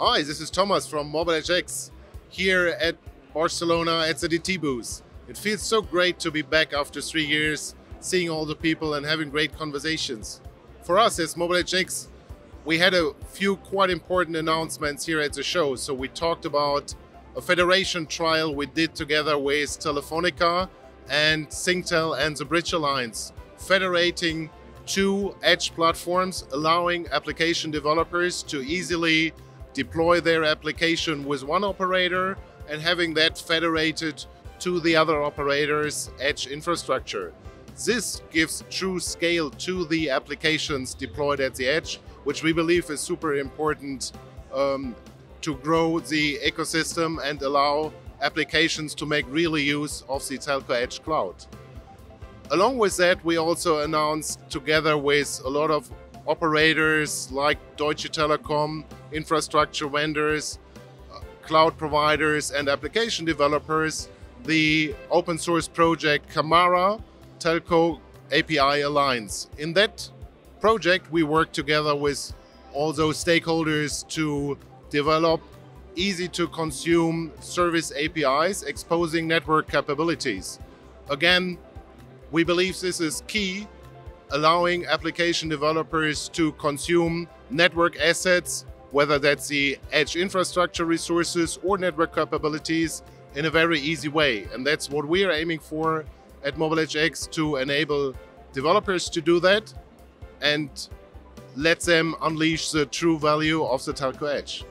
Hi, this is Thomas from MobiledgeX here at Barcelona at the DT booth. It feels so great to be back after three years, seeing all the people and having great conversations. For us as MobiledgeX, we had a few quite important announcements here at the show. So we talked about a federation trial we did together with Telefonica and Singtel and the Bridge Alliance, federating two edge platforms, allowing application developers to easily deploy their application with one operator and having that federated to the other operators' edge infrastructure. This gives true scale to the applications deployed at the edge, which we believe is super important um, to grow the ecosystem and allow applications to make really use of the Telco Edge Cloud. Along with that, we also announced together with a lot of operators like Deutsche Telekom, infrastructure vendors, uh, cloud providers, and application developers the open source project Camara Telco API Alliance. In that project, we work together with all those stakeholders to develop easy to consume service APIs exposing network capabilities. Again, we believe this is key allowing application developers to consume network assets, whether that's the edge infrastructure resources or network capabilities, in a very easy way. And that's what we are aiming for at MobiledgeX to enable developers to do that and let them unleash the true value of the telco edge.